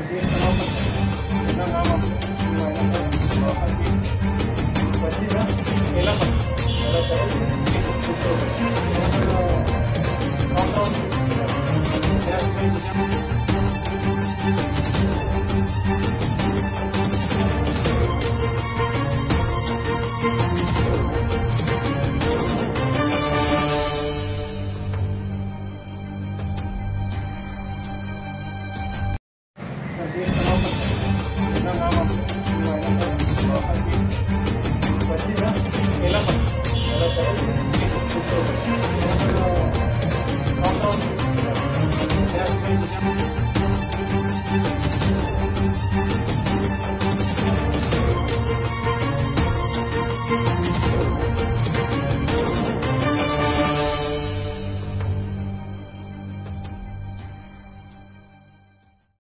Thank you. ¿Cuál la? ¿Qué la? ¿Qué la? La?